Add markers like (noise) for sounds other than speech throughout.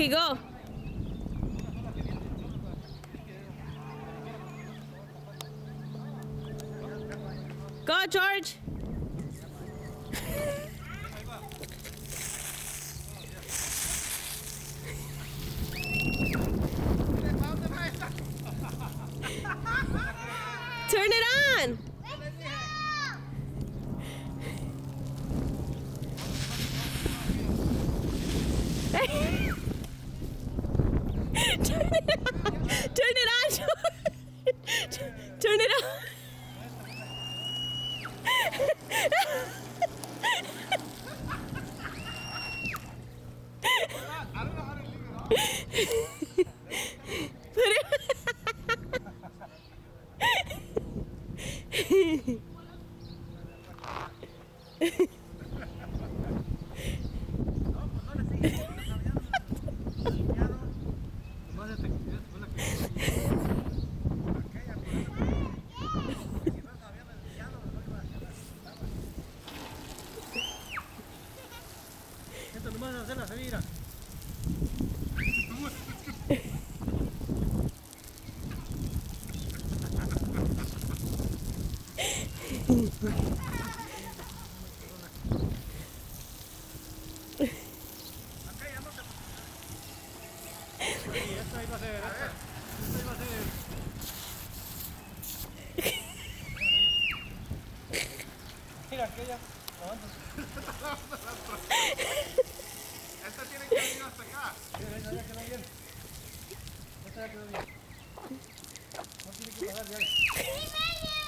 Okay, go. Go, George. (laughs) Turn it on. 그래. (laughs) Mira aquella, Esta tiene que venir hasta acá. ya Esta ya bien. No tiene que ya.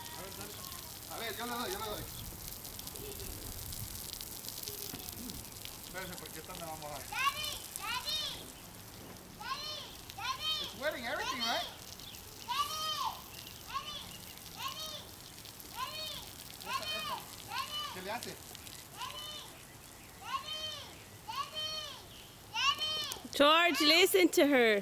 ver, yo le doy, yo le doy. Espérense, porque esta me va a mojar. Daddy, daddy, daddy, daddy. It's wetting everything, right? ¿Qué le hace? George, listen to her.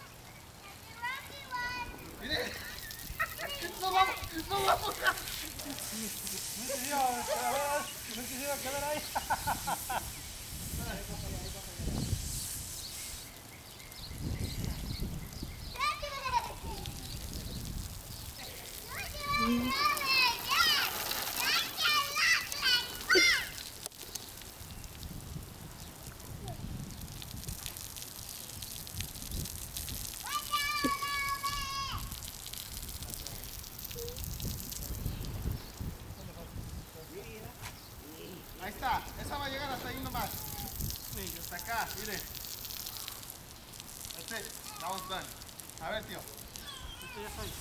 ¡No va a No te no estava llegar hasta ahí nomás. Sí, hasta acá, mire. Este, vamos done. A ver, tío. Este ya está ahí.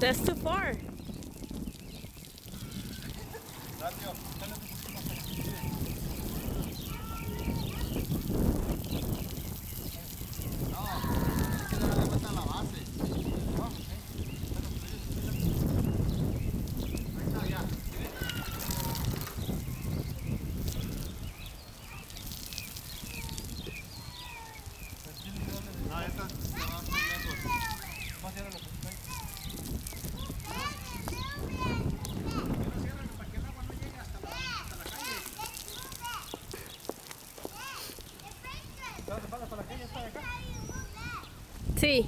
That's too far. Sí.